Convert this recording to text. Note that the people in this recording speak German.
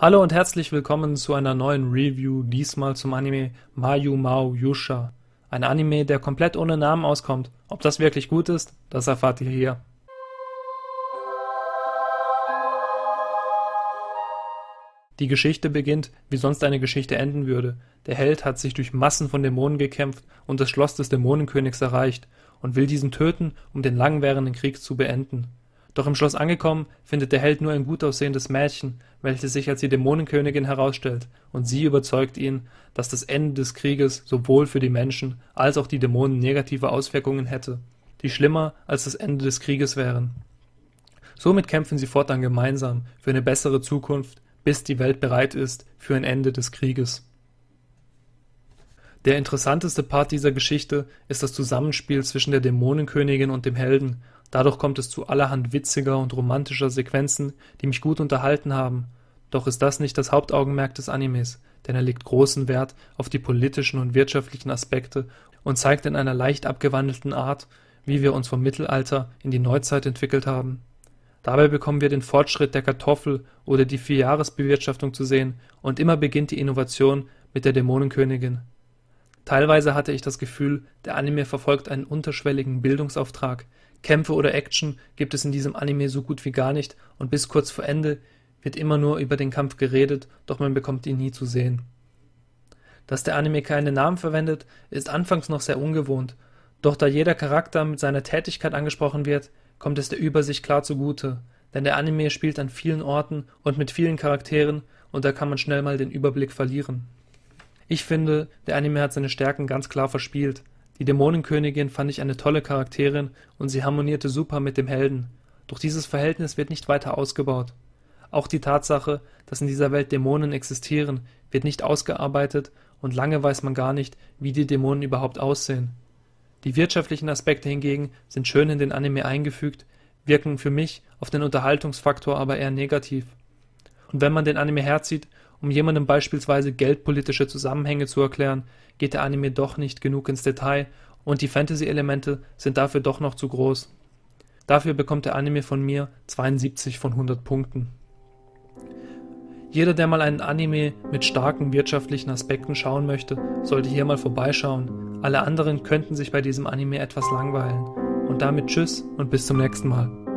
Hallo und herzlich willkommen zu einer neuen Review, diesmal zum Anime Mayu Mao Yusha. Ein Anime, der komplett ohne Namen auskommt. Ob das wirklich gut ist, das erfahrt ihr hier. Die Geschichte beginnt, wie sonst eine Geschichte enden würde. Der Held hat sich durch Massen von Dämonen gekämpft und das Schloss des Dämonenkönigs erreicht und will diesen töten, um den langwährenden Krieg zu beenden. Doch im Schloss angekommen, findet der Held nur ein gut aussehendes Mädchen, welches sich als die Dämonenkönigin herausstellt, und sie überzeugt ihn, dass das Ende des Krieges sowohl für die Menschen als auch die Dämonen negative Auswirkungen hätte, die schlimmer als das Ende des Krieges wären. Somit kämpfen sie fortan gemeinsam für eine bessere Zukunft, bis die Welt bereit ist für ein Ende des Krieges. Der interessanteste Part dieser Geschichte ist das Zusammenspiel zwischen der Dämonenkönigin und dem Helden Dadurch kommt es zu allerhand witziger und romantischer Sequenzen, die mich gut unterhalten haben. Doch ist das nicht das Hauptaugenmerk des Animes, denn er legt großen Wert auf die politischen und wirtschaftlichen Aspekte und zeigt in einer leicht abgewandelten Art, wie wir uns vom Mittelalter in die Neuzeit entwickelt haben. Dabei bekommen wir den Fortschritt der Kartoffel oder die Vierjahresbewirtschaftung zu sehen und immer beginnt die Innovation mit der Dämonenkönigin. Teilweise hatte ich das Gefühl, der Anime verfolgt einen unterschwelligen Bildungsauftrag, Kämpfe oder Action gibt es in diesem Anime so gut wie gar nicht und bis kurz vor Ende wird immer nur über den Kampf geredet, doch man bekommt ihn nie zu sehen. Dass der Anime keine Namen verwendet, ist anfangs noch sehr ungewohnt, doch da jeder Charakter mit seiner Tätigkeit angesprochen wird, kommt es der Übersicht klar zugute, denn der Anime spielt an vielen Orten und mit vielen Charakteren und da kann man schnell mal den Überblick verlieren. Ich finde, der Anime hat seine Stärken ganz klar verspielt, die Dämonenkönigin fand ich eine tolle Charakterin und sie harmonierte super mit dem Helden, doch dieses Verhältnis wird nicht weiter ausgebaut. Auch die Tatsache, dass in dieser Welt Dämonen existieren, wird nicht ausgearbeitet und lange weiß man gar nicht, wie die Dämonen überhaupt aussehen. Die wirtschaftlichen Aspekte hingegen sind schön in den Anime eingefügt, wirken für mich auf den Unterhaltungsfaktor aber eher negativ. Und wenn man den Anime herzieht, um jemandem beispielsweise geldpolitische Zusammenhänge zu erklären, geht der Anime doch nicht genug ins Detail und die Fantasy-Elemente sind dafür doch noch zu groß. Dafür bekommt der Anime von mir 72 von 100 Punkten. Jeder, der mal einen Anime mit starken wirtschaftlichen Aspekten schauen möchte, sollte hier mal vorbeischauen. Alle anderen könnten sich bei diesem Anime etwas langweilen. Und damit tschüss und bis zum nächsten Mal.